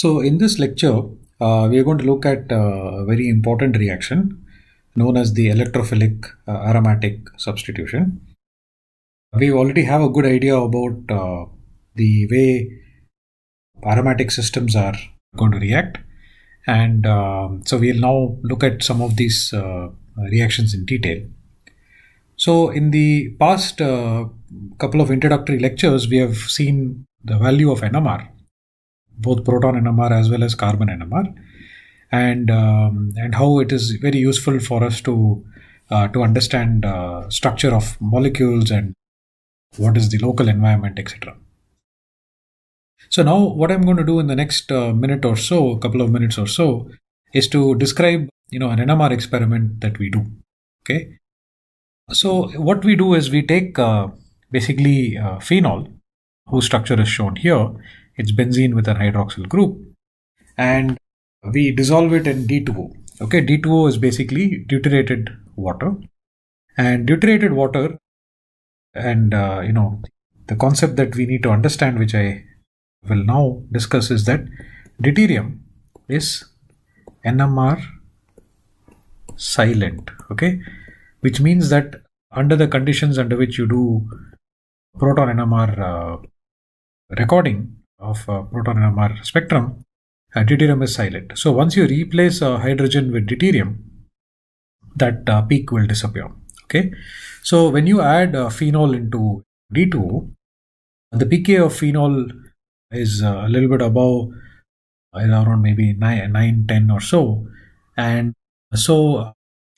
So in this lecture, uh, we are going to look at a very important reaction known as the electrophilic uh, aromatic substitution. We already have a good idea about uh, the way aromatic systems are going to react. And um, so we'll now look at some of these uh, reactions in detail. So in the past uh, couple of introductory lectures, we have seen the value of NMR, both proton NMR as well as carbon NMR, and um, and how it is very useful for us to uh, to understand uh, structure of molecules and what is the local environment, etc. So now what I'm going to do in the next uh, minute or so, a couple of minutes or so, is to describe you know an NMR experiment that we do. Okay. So what we do is we take uh, basically uh, phenol, whose structure is shown here. It's benzene with an hydroxyl group, and we dissolve it in D2O. Okay, D2O is basically deuterated water, and deuterated water, and uh, you know the concept that we need to understand, which I will now discuss, is that deuterium is NMR silent. Okay, which means that under the conditions under which you do proton NMR uh, recording of uh, proton NMR spectrum, uh, deuterium is silent. So once you replace uh, hydrogen with deuterium, that uh, peak will disappear. Okay. So when you add uh, phenol into D2, the pK of phenol is uh, a little bit above around maybe 9, 9, 10 or so. And so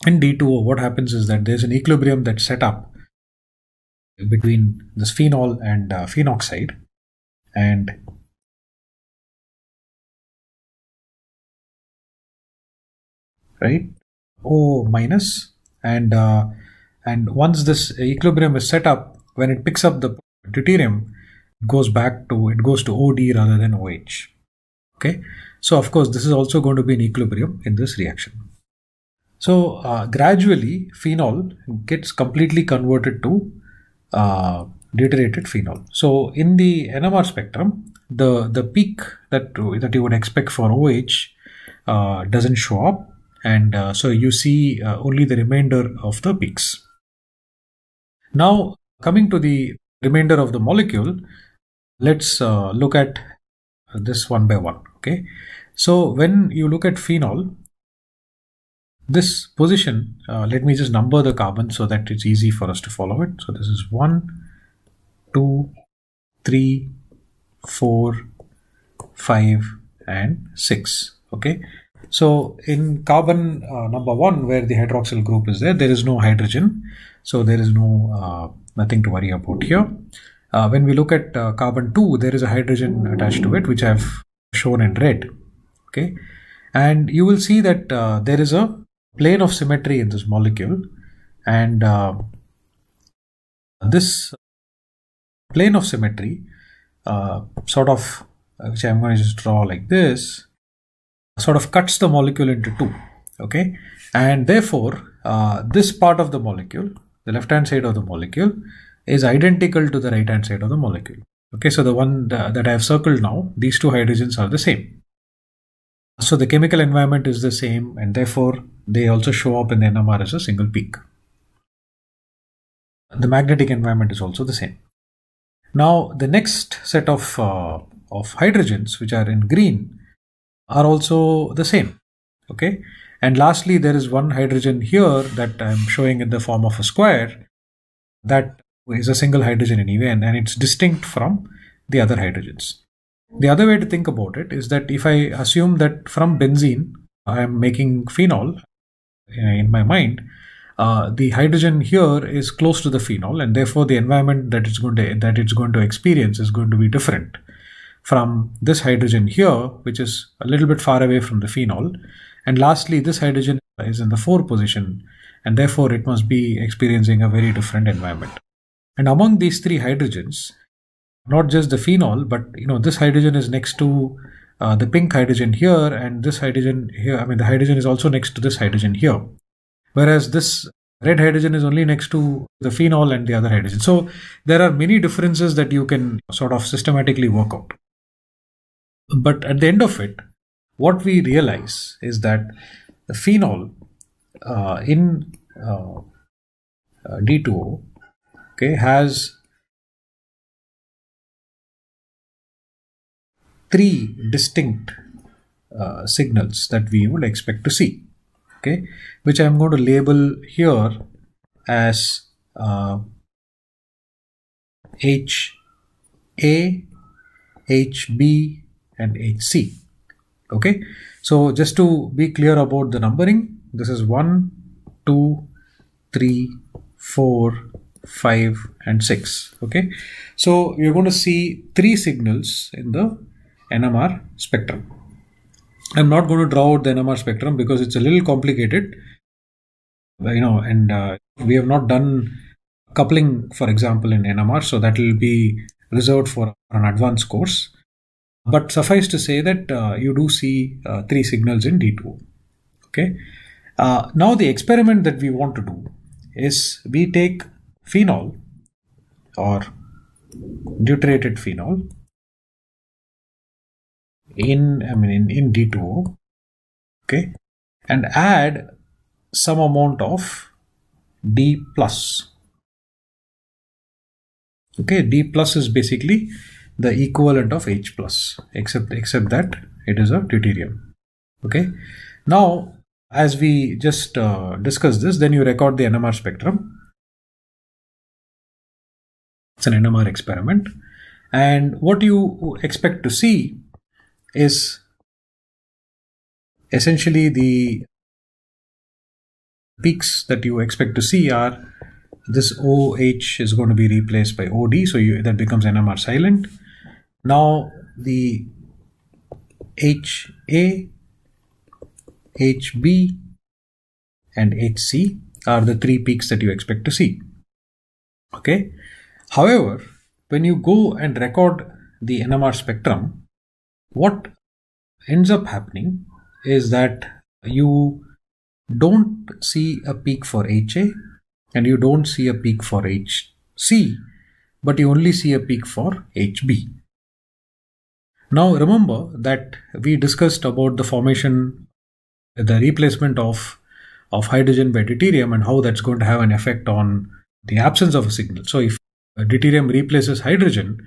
in D2O, what happens is that there's an equilibrium that's set up between this phenol and uh, phenoxide. And right O minus and uh, and once this equilibrium is set up, when it picks up the deuterium, it goes back to it goes to OD rather than OH. Okay, so of course this is also going to be an equilibrium in this reaction. So uh, gradually, phenol gets completely converted to uh, deuterated phenol. So in the NMR spectrum, the the peak that that you would expect for OH uh, doesn't show up, and uh, so you see uh, only the remainder of the peaks. Now coming to the remainder of the molecule, let's uh, look at this one by one. Okay, so when you look at phenol, this position, uh, let me just number the carbon so that it's easy for us to follow it. So this is 1, 2, 3, 4, 5 and 6. Okay. So in carbon uh, number 1 where the hydroxyl group is there, there is no hydrogen. So there is no uh, nothing to worry about here. Uh, when we look at uh, carbon 2, there is a hydrogen attached to it which I've shown in red. Okay. And you will see that there is a plane of symmetry in this molecule and this plane of symmetry uh, sort of which I'm going to just draw like this sort of cuts the molecule into two okay and therefore uh, this part of the molecule the left hand side of the molecule is identical to the right hand side of the molecule okay so the one that I have circled now these two hydrogens are the same so the chemical environment is the same and therefore they also show up in the NMR as a single peak. The magnetic environment is also the same. Now the next set of, uh, of hydrogens which are in green are also the same. Okay. And lastly, there is one hydrogen here that I'm showing in the form of a square that is a single hydrogen anyway and, and it's distinct from the other hydrogens. The other way to think about it is that if I assume that from benzene I am making phenol in my mind, uh, the hydrogen here is close to the phenol, and therefore the environment that it's going to that it's going to experience is going to be different from this hydrogen here, which is a little bit far away from the phenol. And lastly, this hydrogen is in the 4 position, and therefore it must be experiencing a very different environment. And among these three hydrogens, not just the phenol, but you know this hydrogen is next to uh, the pink hydrogen here, and this hydrogen here. I mean, the hydrogen is also next to this hydrogen here, whereas this red hydrogen is only next to the phenol and the other hydrogen. So there are many differences that you can sort of systematically work out. But at the end of it, what we realize is that the phenol uh, in uh, uh D2O okay, has three distinct uh, signals that we would expect to see okay which I'm going to label here as uh, H A HB and HC okay? So just to be clear about the numbering this is 1 2 3 4 5 and 6 okay? So you're going to see three signals in the NMR spectrum. I'm not going to draw out the NMR spectrum because it's a little complicated. You know and uh, we have not done coupling for example in NMR so that will be reserved for an advanced course. But suffice to say that uh, you do see uh, three signals in D2. Okay. Uh, now the experiment that we want to do is we take phenol or deuterated phenol in I mean in, in D2O okay and add some amount of D plus okay d plus is basically the equivalent of h plus except except that it is a deuterium. Okay? Now as we just uh, discussed this then you record the nmr spectrum. It's an nmr experiment. And what you expect to see is essentially the peaks that you expect to see are this OH is going to be replaced by OD, so you, that becomes NMR silent. Now the HA, HB, and HC are the three peaks that you expect to see. Okay. However, when you go and record the NMR spectrum, what ends up happening is that you don't see a peak for HA and you don't see a peak for HC, but you only see a peak for HB. Now remember that we discussed about the formation, the replacement of, of hydrogen by deuterium and how that's going to have an effect on the absence of a signal. So if deuterium replaces hydrogen,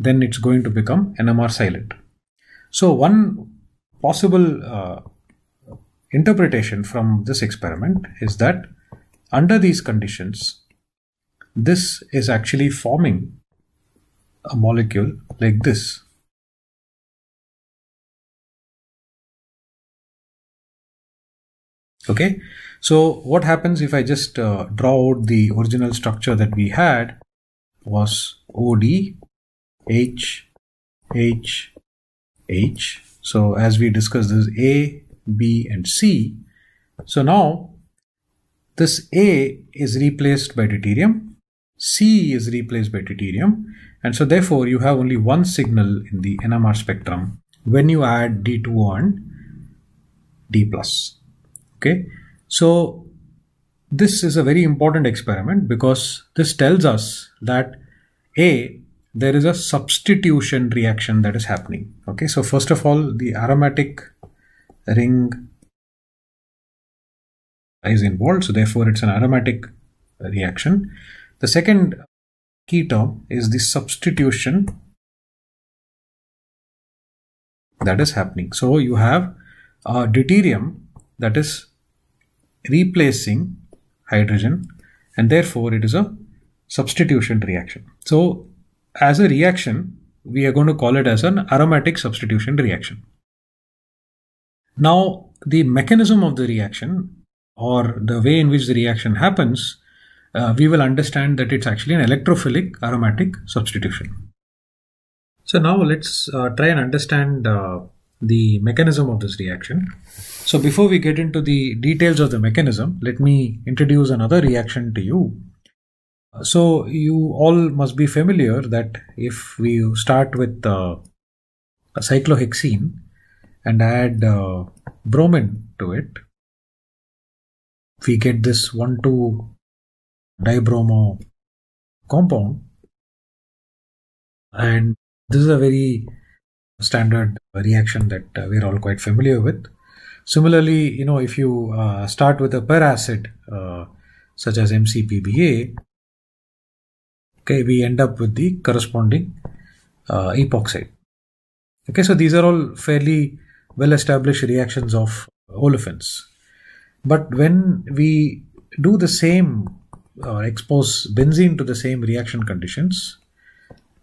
then it's going to become NMR silent. So one possible uh, interpretation from this experiment is that under these conditions, this is actually forming a molecule like this. Okay, so what happens if I just uh, draw out the original structure that we had was OD, H, H, H. So as we discussed, this A, B, and C. So now this A is replaced by deuterium, C is replaced by deuterium, and so therefore you have only one signal in the NMR spectrum when you add D2 and D plus. Okay, so this is a very important experiment because this tells us that A there is a substitution reaction that is happening. Okay, so first of all, the aromatic ring is involved. So therefore it's an aromatic reaction. The second key term is the substitution that is happening. So you have a deuterium that is replacing hydrogen and therefore it is a substitution reaction. So as a reaction, we are going to call it as an aromatic substitution reaction. Now, the mechanism of the reaction or the way in which the reaction happens, uh, we will understand that it's actually an electrophilic aromatic substitution. So now let's uh, try and understand uh, the mechanism of this reaction. So before we get into the details of the mechanism, let me introduce another reaction to you. So you all must be familiar that if we start with uh, a cyclohexene and add uh, bromine to it, we get this 1,2 dibromo compound and this is a very standard reaction that uh, we're all quite familiar with. Similarly, you know, if you uh, start with a per acid uh, such as MCPBA, okay, we end up with the corresponding uh, epoxide. Okay, so these are all fairly well established reactions of olefins. But when we do the same or expose benzene to the same reaction conditions,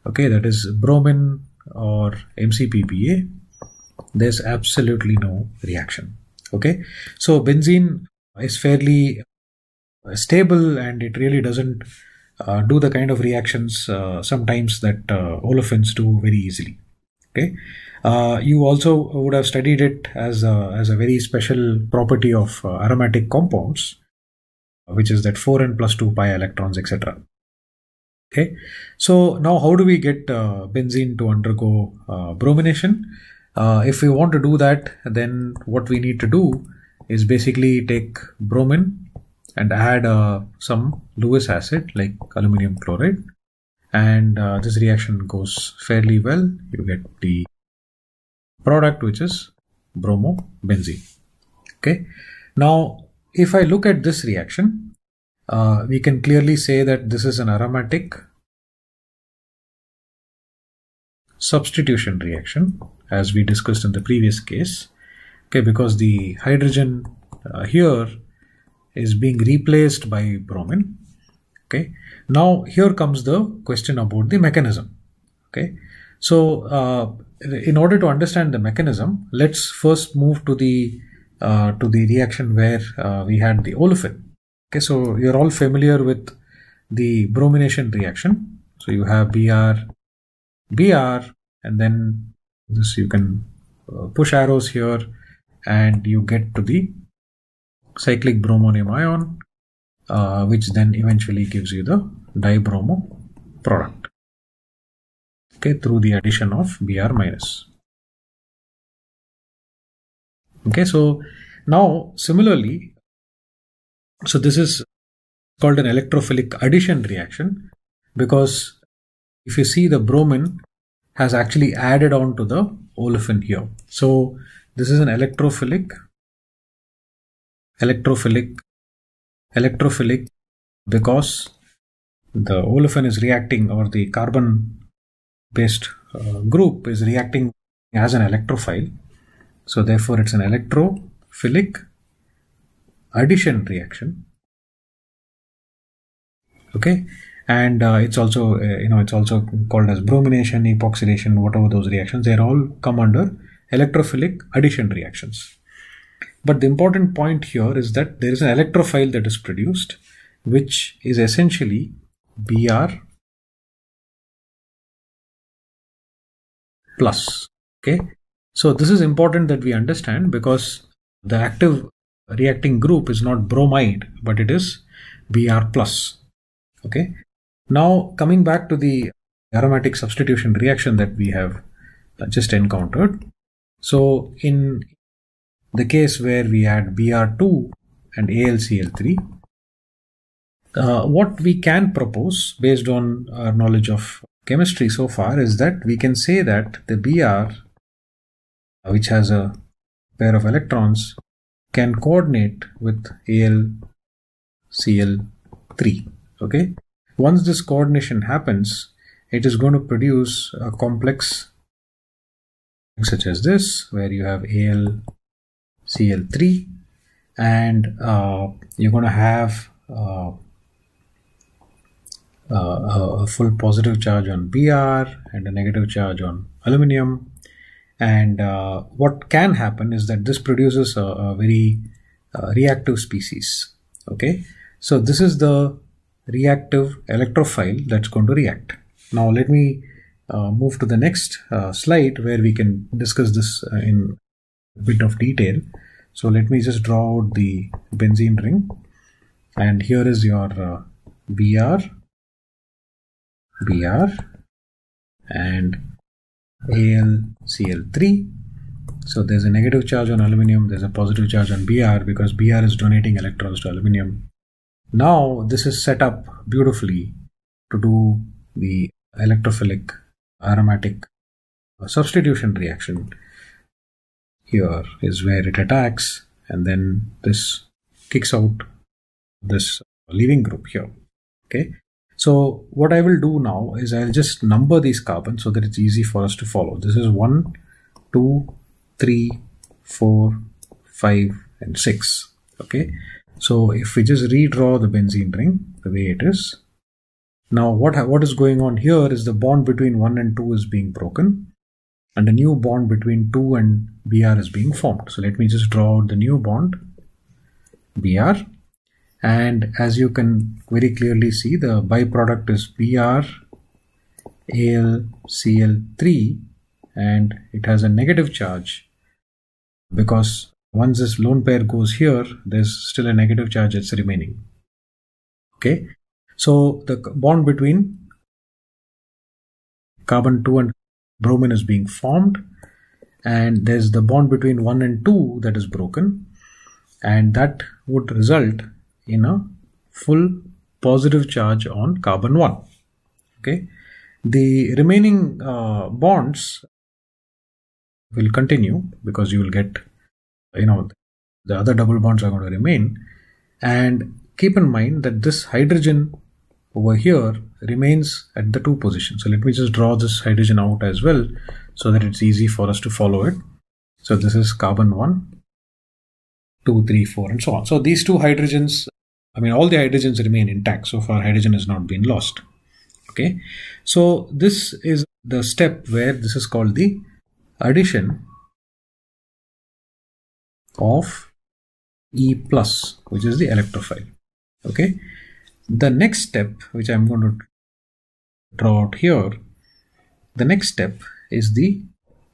okay, that is bromine or MCPBA, there's absolutely no reaction. Okay, so benzene is fairly stable and it really doesn't uh, do the kind of reactions uh, sometimes that uh, olefins do very easily. Okay, uh, you also would have studied it as a, as a very special property of uh, aromatic compounds, which is that 4n plus 2 pi electrons, etc. Okay, so now how do we get uh, benzene to undergo bromination? If we want to do that, then what we need to do is basically take bromine and add uh, some Lewis acid like aluminium chloride. And uh, this reaction goes fairly well. You get the product which is bromobenzene. Okay. Now if I look at this reaction uh, we can clearly say that this is an aromatic substitution reaction as we discussed in the previous case. Okay because the hydrogen uh, here is being replaced by bromine. Okay now here comes the question about the mechanism. Okay so uh, in order to understand the mechanism let's first move to the uh, to the reaction where uh, we had the olefin. Okay so you're all familiar with the bromination reaction. So you have br br and then this you can uh, push arrows here and you get to the cyclic bromonium ion, uh, which then eventually gives you the dibromo product. Okay, through the addition of Br minus. Okay, so now similarly, so this is called an electrophilic addition reaction because if you see the bromine has actually added on to the olefin here. So this is an electrophilic electrophilic electrophilic because the olefin is reacting or the carbon based uh, group is reacting as an electrophile. So therefore it's an electrophilic addition reaction. Okay and uh, it's also uh, you know it's also called as bromination epoxidation whatever those reactions they all come under electrophilic addition reactions but the important point here is that there is an electrophile that is produced, which is essentially Br plus. Okay. So this is important that we understand because the active reacting group is not bromide, but it is Br plus. Okay. Now coming back to the aromatic substitution reaction that we have just encountered. So in the case where we had Br2 and AlCl3, uh, what we can propose based on our knowledge of chemistry so far is that we can say that the Br, which has a pair of electrons, can coordinate with AlCl3. Okay. Once this coordination happens, it is going to produce a complex such as this, where you have Al Cl3 and uh, you're going to have uh, uh, a full positive charge on Br and a negative charge on aluminium and uh, what can happen is that this produces a, a very uh, reactive species okay? So this is the reactive electrophile that's going to react now let me uh, move to the next slide where we can discuss this in a bit of detail. So let me just draw out the benzene ring and here is your uh, Br, Br and AlCl3. So there's a negative charge on aluminium, there's a positive charge on Br because Br is donating electrons to aluminium. Now this is set up beautifully to do the electrophilic aromatic uh, substitution reaction. Here is where it attacks and then this kicks out this leaving group here. Okay? So what I will do now is I'll just number these carbons so that it's easy for us to follow. This is 1 2 3 4 5 and 6 okay so if we just redraw the benzene ring the way it is now what what is going on here is the bond between 1 and 2 is being broken and a new bond between 2 and Br is being formed. So let me just draw out the new bond Br and as you can very clearly see the byproduct is Br AlCl3 and it has a negative charge because once this lone pair goes here there's still a negative charge that's remaining. Okay? So the bond between carbon 2 and bromine is being formed and there's the bond between 1 and 2 that is broken and that would result in a full positive charge on carbon 1 okay? The remaining uh, bonds will continue because you will get you know the other double bonds are going to remain and keep in mind that this hydrogen over here remains at the 2 position. So let me just draw this hydrogen out as well so that it's easy for us to follow it. So this is carbon 1, 2, 3, 4 and so on. So these two hydrogens, I mean all the hydrogens remain intact so far hydrogen has not been lost. Okay, so this is the step where this is called the addition of E plus which is the electrophile. Okay, the next step which I'm going to draw out here the next step is the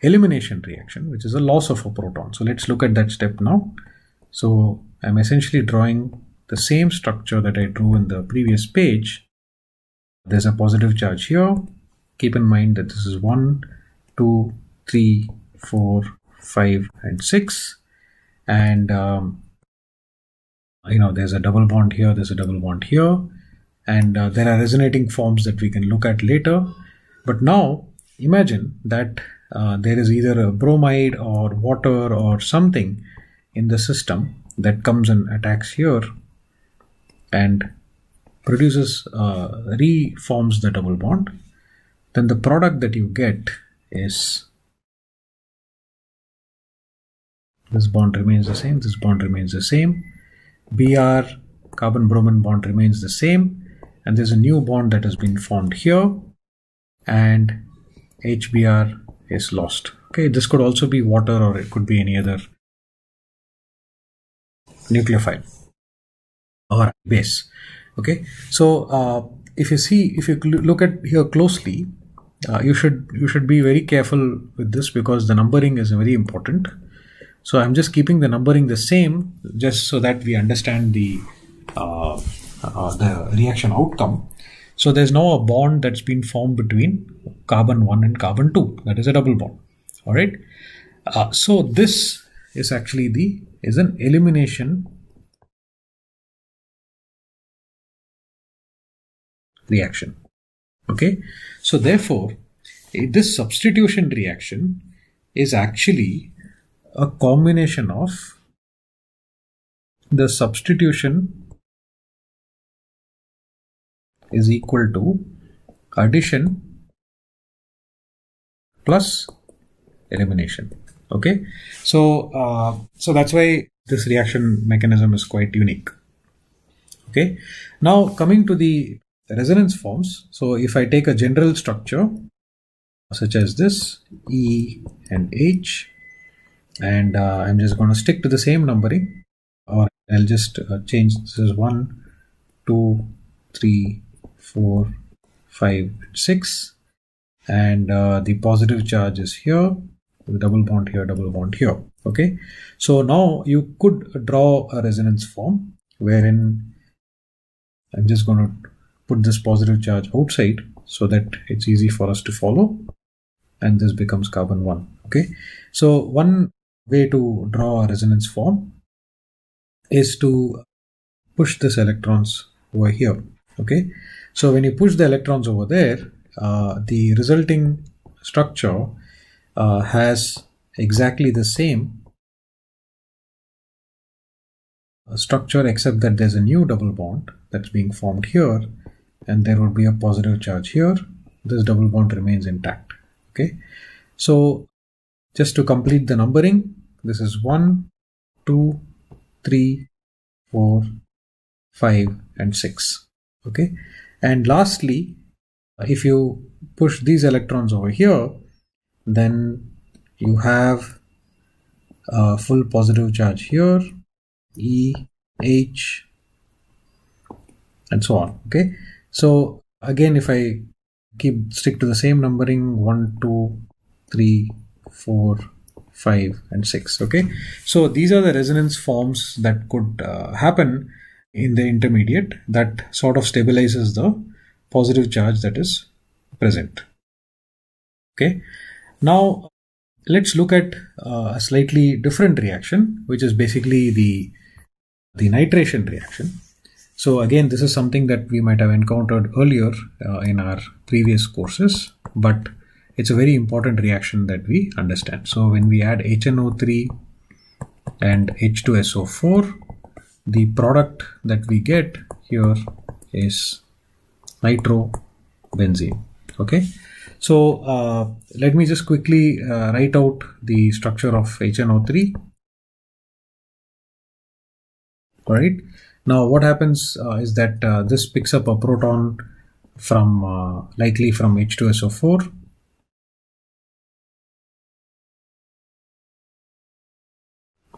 elimination reaction which is a loss of a proton. So let's look at that step now. So I'm essentially drawing the same structure that I drew in the previous page. There's a positive charge here. Keep in mind that this is 1 2 3 4 5 and 6 and um, you know there's a double bond here there's a double bond here. And uh, there are resonating forms that we can look at later. But now imagine that uh, there is either a bromide or water or something in the system that comes and attacks here and produces uh, reforms the double bond. Then the product that you get is this bond remains the same this bond remains the same Br carbon bromine bond remains the same and there's a new bond that has been formed here and HBr is lost. Okay, this could also be water or it could be any other nucleophile or base. Okay, so uh, if you see, if you look at here closely, uh, you should you should be very careful with this because the numbering is very important. So I'm just keeping the numbering the same just so that we understand the uh, uh, the reaction outcome. So there's now a bond that's been formed between carbon 1 and carbon 2. That is a double bond. All right. Uh, so this is actually the is an elimination reaction. Okay. So therefore, this substitution reaction is actually a combination of the substitution is equal to addition plus elimination. Okay? So uh, so that's why this reaction mechanism is quite unique. Okay? Now coming to the resonance forms. So if i take a general structure such as this e and h and uh, i'm just going to stick to the same numbering. Or i'll just uh, change. This is one two three 4, 5, 6 and uh, the positive charge is here. The double bond here double bond here. Okay? So now you could draw a resonance form wherein I'm just going to put this positive charge outside so that it's easy for us to follow. And this becomes carbon 1 okay? So one way to draw a resonance form is to push this electrons over here okay? So when you push the electrons over there, uh, the resulting structure uh, has exactly the same uh, structure except that there's a new double bond that's being formed here and there would be a positive charge here. This double bond remains intact okay? So just to complete the numbering this is 1 2 3 4 5 and 6 okay? And lastly if you push these electrons over here then you have a full positive charge here E H and so on. Okay? So again if I keep stick to the same numbering 1 2 3 4 5 and 6 okay? So these are the resonance forms that could uh, happen in the intermediate that sort of stabilizes the positive charge that is present okay? Now let's look at uh, a slightly different reaction which is basically the the nitration reaction. So again this is something that we might have encountered earlier uh, in our previous courses but it's a very important reaction that we understand. So when we add HNO3 and H2SO4 the product that we get here is nitrobenzene. Okay? So uh, let me just quickly uh, write out the structure of HNO3 all right now what happens uh, is that uh, this picks up a proton from uh, likely from H2SO4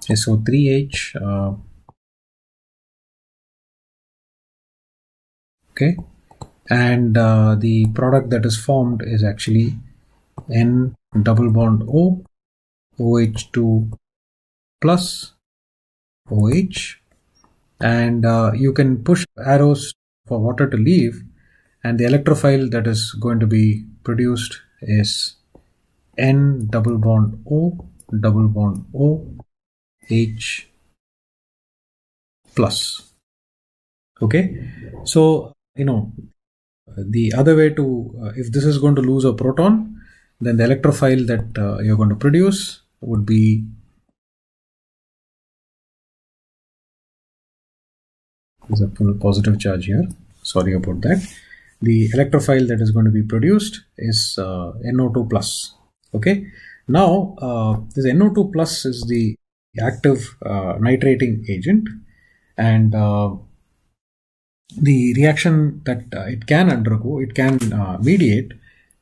SO3H uh, okay. And uh, the product that is formed is actually N double bond O OH2 plus OH and uh, you can push arrows for water to leave and the electrophile that is going to be produced is N double bond O double bond O H plus. Okay? So you know the other way to uh, if this is going to lose a proton then the electrophile that uh, you're going to produce would be there's a positive charge here. Sorry about that. The electrophile that is going to be produced is uh, NO2 plus. Okay? Now uh, this NO2 plus is the active uh, nitrating agent and uh, the reaction that uh, it can undergo, it can mediate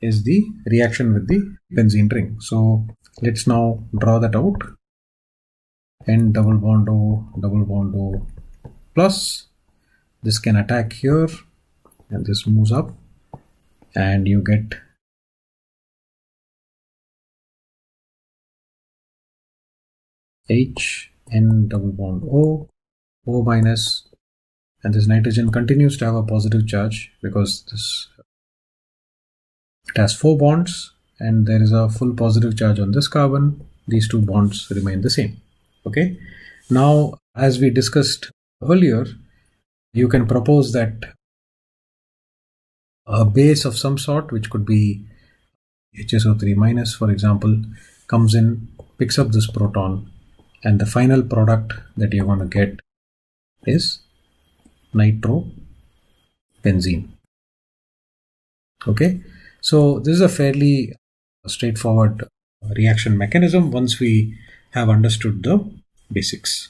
is the reaction with the benzene ring. So let's now draw that out. N double bond O, double bond O plus. This can attack here and this moves up and you get H, N double bond O, O minus and this nitrogen continues to have a positive charge because this it has four bonds and there is a full positive charge on this carbon. These two bonds remain the same. Okay? Now as we discussed earlier you can propose that a base of some sort which could be HSO3 minus for example comes in picks up this proton and the final product that you're going to get is nitrobenzene. Okay? So this is a fairly straightforward reaction mechanism once we have understood the basics